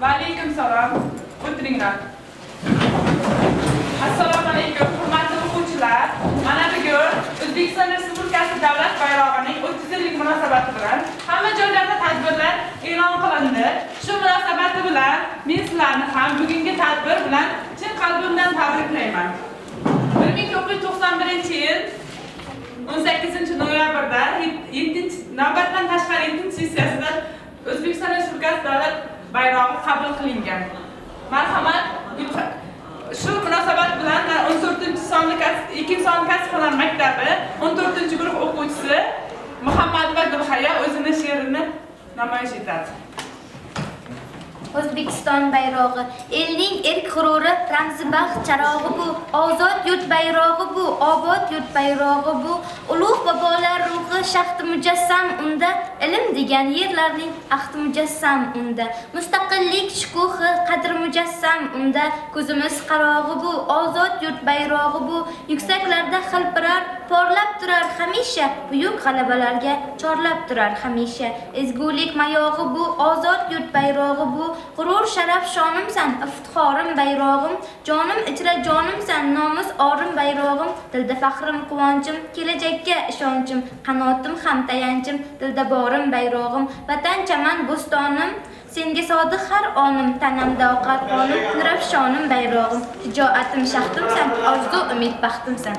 va alaykum salom o'tiringlar. Assalomu alaykum hurmatli o'quvchilar. Mana bugun o'zbekiston respublikasi davlat bayrog'ining 30 yillik munosabati bilan hamma joylarda tadbirlar e'lon qilindi. Shu munosabati bilan men sizlarni ham bugungi tadbir bilan chin qalbimdan tabriklayman 1991 yil 18 noyabrda 7 navbatdan tashqari 7 sessiyasida O'zbekiston Respublikasi davlat bayrog'i qabul qilingan. Marhamat, shu munosabat bilan 14 sonli kasb, 2 sonli kasbxonalar maktabi 14 guruh o'quvchisi Muhammadova Gulhaya o'zini she'rini namoyish etadi. O'zbekiston bayrog'i. Elning erk g'ururi ramzi baxt charog'i bu. Ozod yurt bayrog'i bu. Obod yurt bayrog'i bu. Ulug' bobolar ruhi shaxti mujassam unda. Ilm degan yerlarning ahdi mujassam unda. Mustaqillik shukuhi qadr mujassam unda ko'zimiz qarog'i bu ozod yurt bayrog'i bu. Yuksaklarda xilpirar porlab turar hamisha buyuk g'alabalarga chorlab turar hamisha. Ezgulik mayog'i bu ozod yurt bayrog'i bu. G'urur sharaf shonimsan iftixorim bayrog'im. Jonim ichra jonimsan nomus orim bayrog'im. Dilda faxrim quvonchim kelajakka ishonchim. Qanotim ham tayanchim dilda borim bayrog'im. Vatan chaman bo'stonim. senga sodiq har onim tanamda oqar qonim tinrab shonim bayrog'im shijoatim shahtimsan orzu umid baxtimsan